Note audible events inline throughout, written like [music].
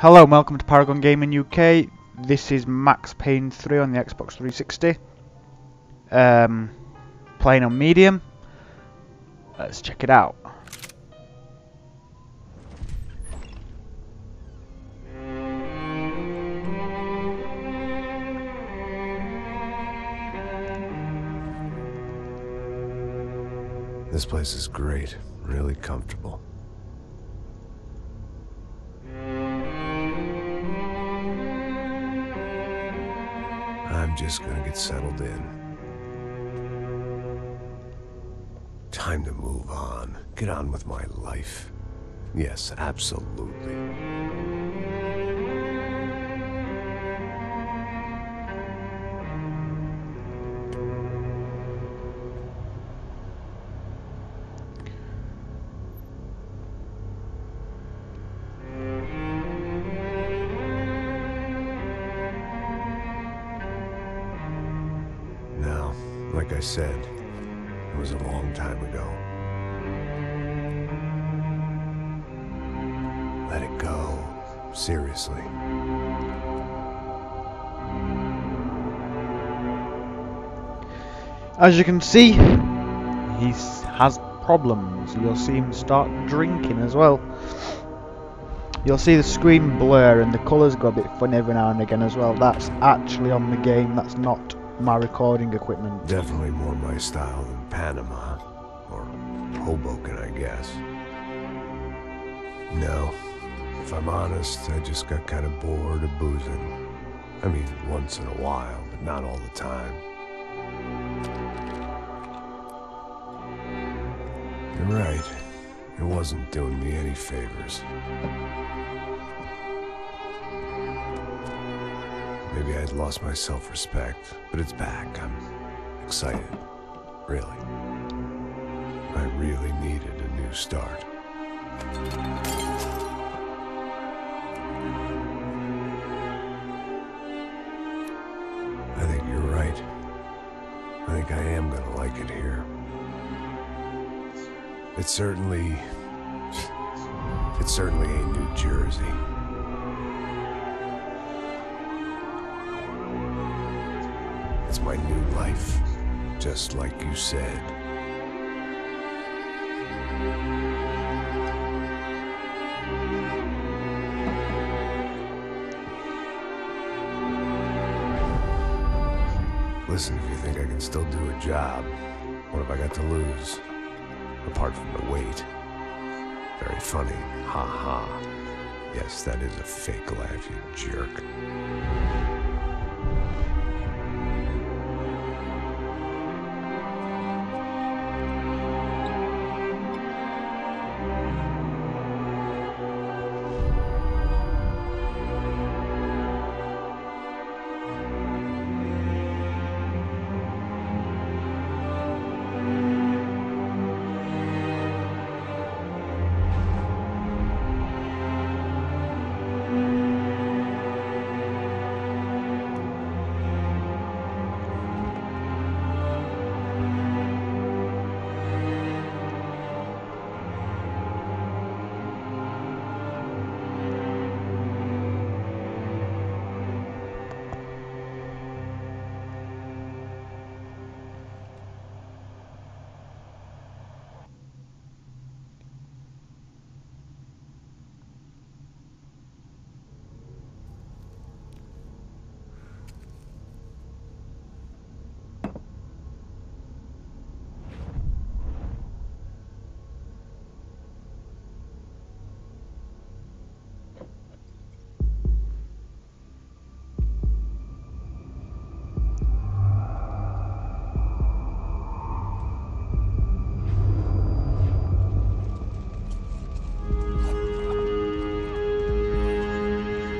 Hello and welcome to Paragon Gaming UK. This is Max Payne 3 on the Xbox 360. Um, playing on medium. Let's check it out. This place is great, really comfortable. Just gonna get settled in. Time to move on. Get on with my life. Yes, absolutely. Said, it was a long time ago. Let it go. Seriously. As you can see, he has problems. You'll see him start drinking as well. You'll see the screen blur and the colours go a bit funny every now and again as well. That's actually on the game, that's not my recording equipment. Definitely more my style than Panama. Or Hoboken, I guess. No. If I'm honest, I just got kind of bored of boozing. I mean, once in a while, but not all the time. You're right. It wasn't doing me any favors. Maybe I'd lost my self-respect, but it's back. I'm excited. Really. I really needed a new start. I think you're right. I think I am gonna like it here. It certainly... It certainly ain't New Jersey. Just like you said. Listen, if you think I can still do a job, what have I got to lose? Apart from the weight. Very funny. Ha ha. Yes, that is a fake laugh, you jerk.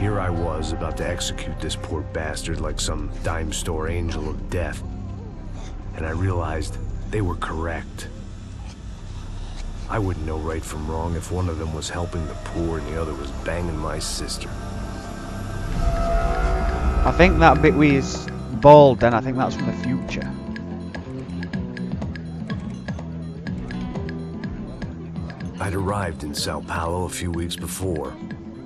Here I was, about to execute this poor bastard like some dime store angel of death. And I realized they were correct. I wouldn't know right from wrong if one of them was helping the poor and the other was banging my sister. I think that bit where he's bald then, I think that's from the future. I'd arrived in Sao Paulo a few weeks before.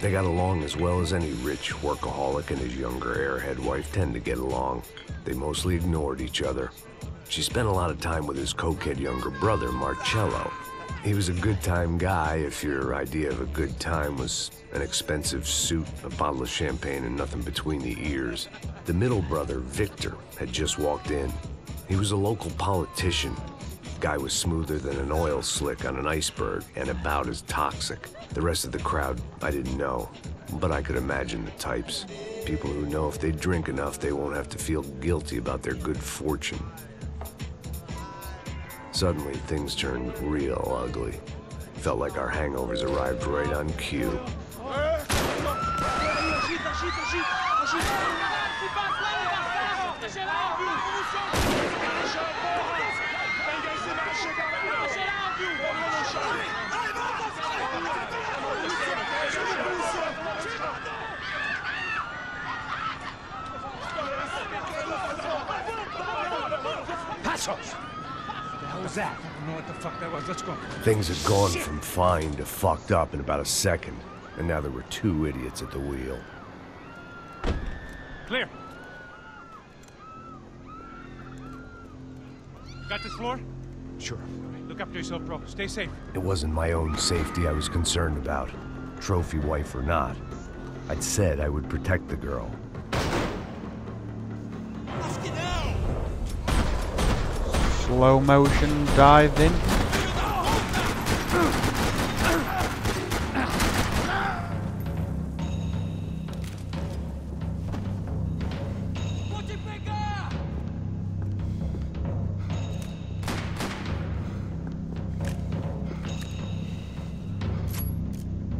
They got along as well as any rich workaholic and his younger airhead wife tend to get along. They mostly ignored each other. She spent a lot of time with his cokehead younger brother, Marcelo. He was a good time guy if your idea of a good time was an expensive suit, a bottle of champagne, and nothing between the ears. The middle brother, Victor, had just walked in. He was a local politician. Guy was smoother than an oil slick on an iceberg and about as toxic. The rest of the crowd, I didn't know, but I could imagine the types. People who know if they drink enough, they won't have to feel guilty about their good fortune. Suddenly, things turned real ugly. Felt like our hangovers arrived right on cue. Passos! What the hell was that? I don't know what the fuck that was. Let's go. Things had gone from fine to fucked up in about a second, and now there were two idiots at the wheel. Clear. Got this floor? Sure. Look after yourself, bro. Stay safe. It wasn't my own safety I was concerned about, trophy wife or not. I'd said I would protect the girl. Slow motion dive in.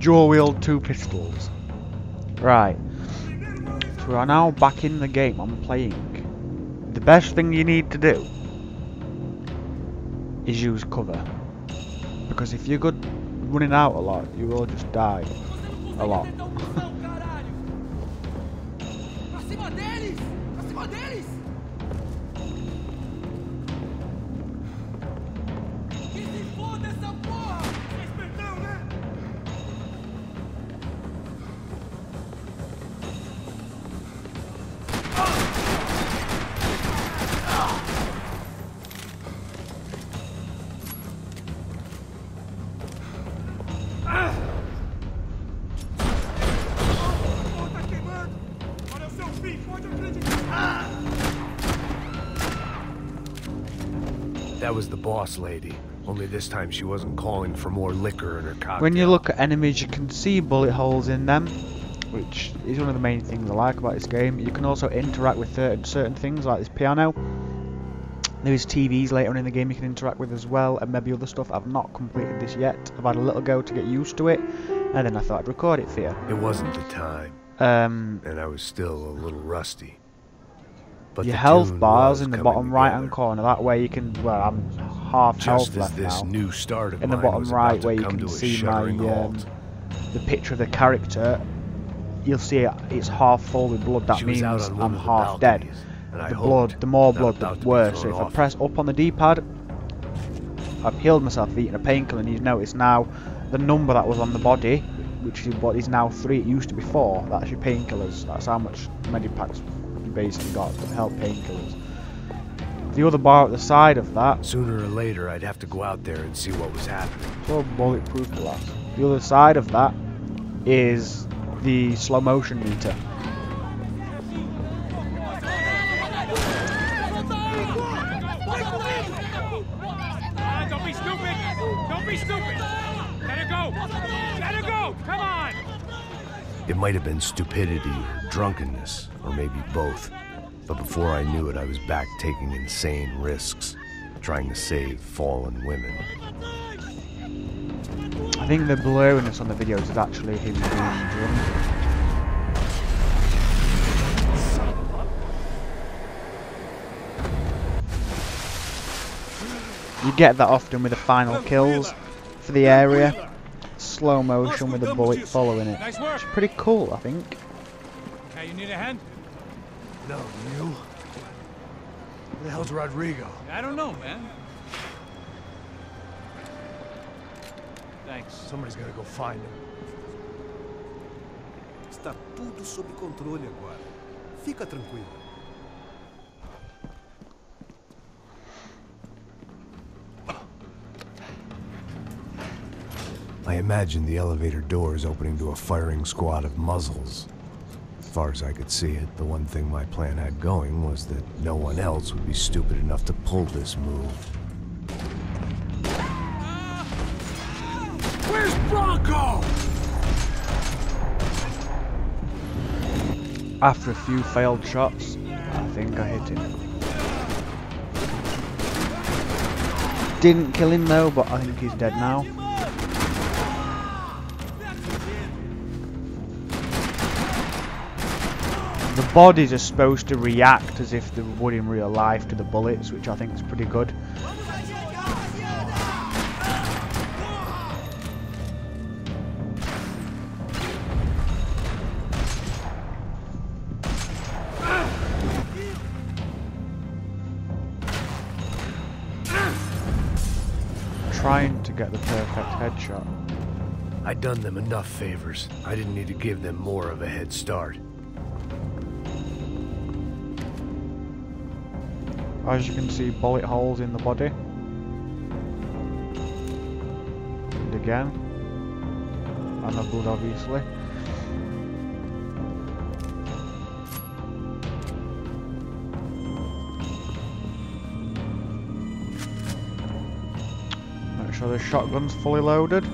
Dual wield two pistols. Right. So we are now back in the game. I'm playing. The best thing you need to do is use cover. Because if you're good running out a lot, you will just die a lot. That was the boss lady. Only this time she wasn't calling for more liquor in her cocktail. When you look at enemies, you can see bullet holes in them, which is one of the main things I like about this game. You can also interact with certain, certain things, like this piano. There's TVs later on in the game you can interact with as well, and maybe other stuff. I've not completed this yet. I've had a little go to get used to it, and then I thought I'd record it for you. It wasn't the time, Um, and I was still a little rusty. But your the health bars in the bottom right hand corner. That way you can. Well, I'm half health Just as left this now. new start In the bottom right where you can see my um, the picture of the character, you'll see it, it's half full with blood. That She means out on one I'm half dead. and The blood, the more blood, the worse. So if I press up on the D-pad, I've healed myself, I've eaten a painkiller, and you notice now the number that was on the body, which is what is now three. It used to be four. That's your painkillers. That's how much medipacks you basically got to help painkillers. The other bar at the side of that Sooner or later, I'd have to go out there and see what was happening. So bulletproof glass. The other side of that is the slow motion meter. Ah, don't be stupid! Don't be stupid! Let her go! Let her go! Come on! It might have been stupidity or drunkenness, or maybe both. But before I knew it, I was back taking insane risks, trying to save fallen women. I think the blurriness on the videos is actually him being drunk. You get that often with the final kills for the area. Slow motion with the bullet following it. Nice work! It's pretty cool, I think. Okay, you need a hand? No, you? Where the hell's Rodrigo? I don't know, man. Thanks. Somebody's gotta go find him. Está tudo sob controle agora. Fica tranquilo. I imagined the elevator doors opening to a firing squad of muzzles. As far as I could see it, the one thing my plan had going was that no one else would be stupid enough to pull this move. Where's Branco? After a few failed shots, I think I hit him. Didn't kill him though, but I think he's dead now. The bodies are supposed to react as if they would in real life to the bullets, which I think is pretty good. Trying to get the perfect headshot. I'd done them enough favors. I didn't need to give them more of a head start. As you can see, bullet holes in the body. And again. And the blood, obviously. Make sure the shotgun's fully loaded.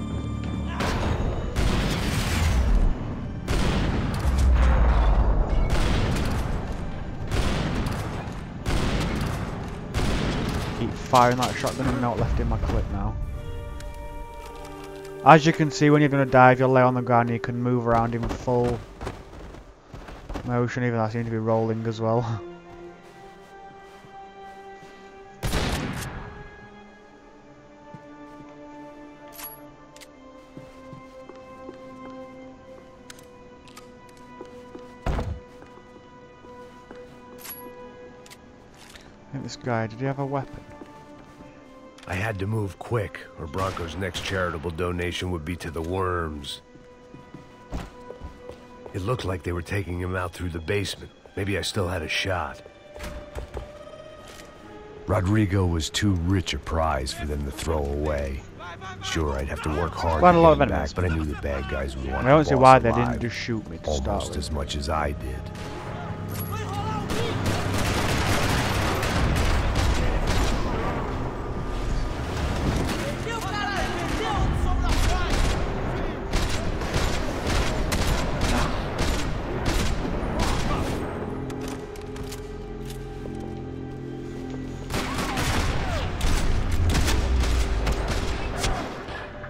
Firing that shotgun and not left in my clip now. As you can see when you're going to dive, you'll lay on the ground and you can move around in full motion, even though I seem to be rolling as well. [laughs] This guy, did he have a weapon? I had to move quick, or Branco's next charitable donation would be to the worms. It looked like they were taking him out through the basement. Maybe I still had a shot. Rodrigo was too rich a prize for them to throw away. Sure, I'd have to work hard Quite to a lot of back, but I knew the bad guys would want I don't see why they didn't just shoot me almost as much as I did.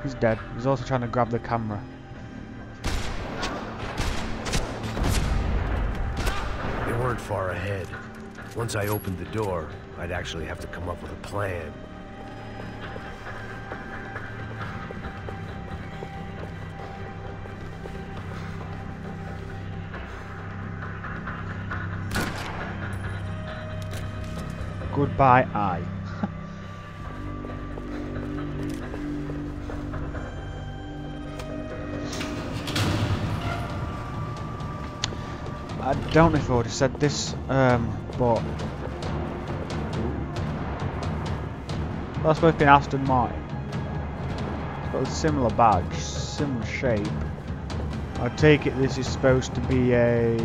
He's dead. He's also trying to grab the camera. They weren't far ahead. Once I opened the door, I'd actually have to come up with a plan. Goodbye, eye. I don't know if I would have said this, um, but that's supposed to be an Aston Martin. It's got a similar badge, similar shape. I take it this is supposed to be a.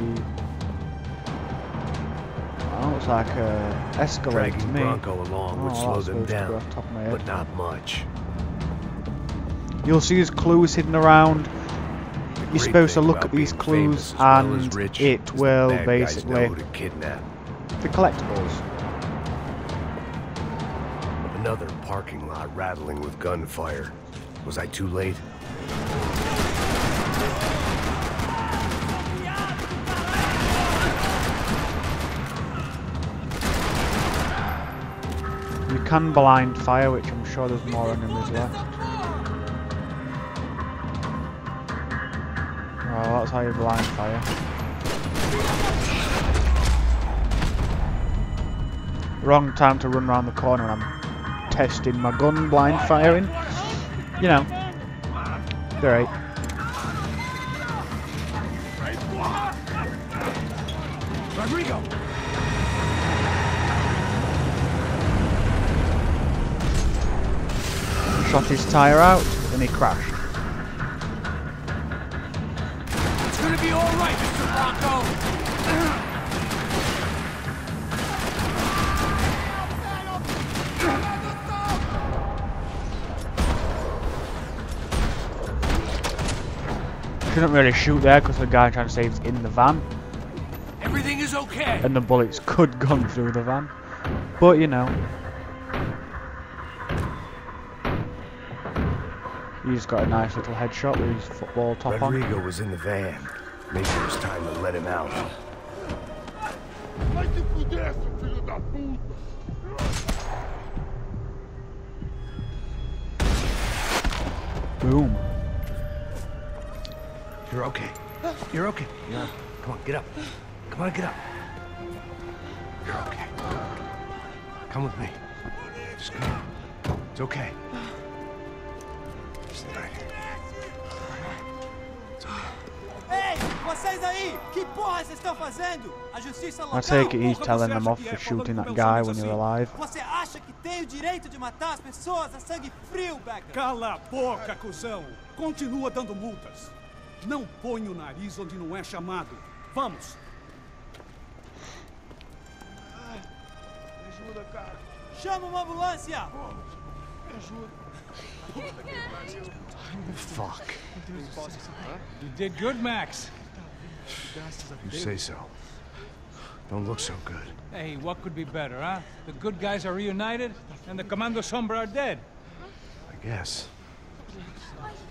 Oh, it's like a Escalade to Dragging me. Branco along would Oh, slow them to down, off the top of my head. but not much. You'll see his clues hidden around. You're supposed to look at these clues well and rich it the will basically know who kidnap. the collectibles. Another parking lot rattling with gunfire. Was I too late? You can blind fire, which I'm sure there's more enemies left. You blind fire. Wrong time to run around the corner. I'm testing my gun blind firing. You know, they're right. Rodrigo! Shot his tire out, and he crashed. Right, Mr. Branco! Shouldn't really shoot there because the guy trying to save is in the van, Everything is okay! and the bullets could [laughs] gone through the van. But you know, he's got a nice little headshot with his football top on. Rodrigo was in the van. Maybe it was time to let him out. Vai se fuder, seu filho da puta! Boom. You're okay. You're okay. You're Come on, get up. Come on, get up. You're okay. Come with me. Just come on. It's okay. Vocês aí! Que porra vocês estão fazendo? A justiça local... I take it he's telling você them acha off que for shooting falando that guy when you're assim? alive. Você acha que tem o direito de matar as pessoas a sangue frio, Becker? Cala a boca, cuzão! Continua dando multas. Não põe o nariz onde não é chamado. Vamos! Chama uma ambulância! Fuck. You did good, Max. You say so. Don't look so good. Hey, what could be better, huh? The good guys are reunited, and the Comando Sombra are dead. I guess.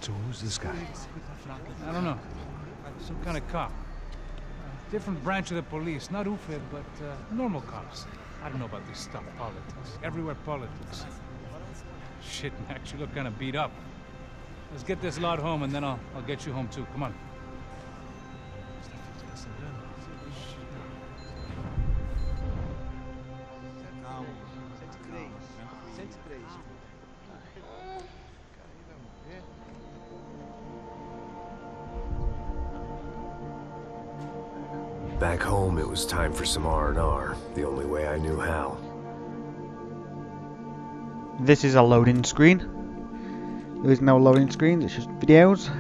So who's this guy? I don't know. Some kind of cop. Different branch of the police, not UFED, but uh, normal cops. I don't know about this stuff, politics. Everywhere politics. Shit, [laughs] Max, you look kind of beat up. Let's get this lot home, and then I'll, I'll get you home too. Come on. Was time for some R&R, the only way I knew how. This is a loading screen. There is no loading screen, it's just videos.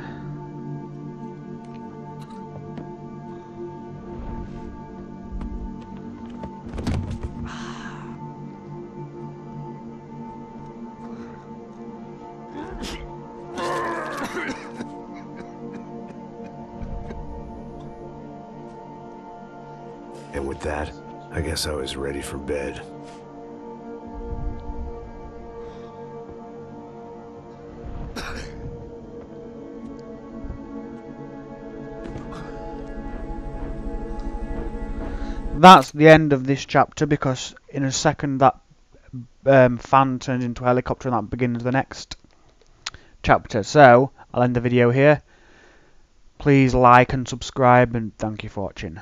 With that, I guess I was ready for bed. That's the end of this chapter because in a second that um, fan turns into a helicopter and that begins the next chapter. So, I'll end the video here. Please like and subscribe and thank you for watching.